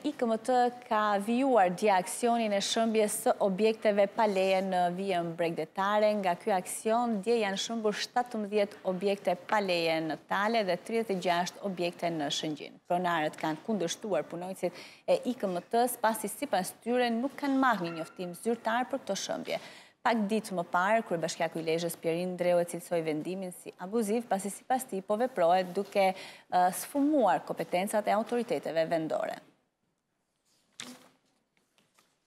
IKMT ka vijuar dje aksionin e shembjes së objekteve pa leje në vijën bregdetare. Nga ky aksion, dje janë shembur shtatëmbëdhjetë objekte pa leje në Tale dhe tridhjetë e gjashtë objekte në Shëngjin. Pronarët kanë kundërshtuar punonjësit e IKMT-së, pasi sipas tyre nuk kanë marrë një njoftim zyrtar për këto shembje. Pak ditë më parë, kryebashkiaku i Lezhës, Pjerin Ndreu e cilësoi vendimin si abuziv, pasi sipas tij po veprohet duke sfumuar kompetencat e autoriteteve vendore.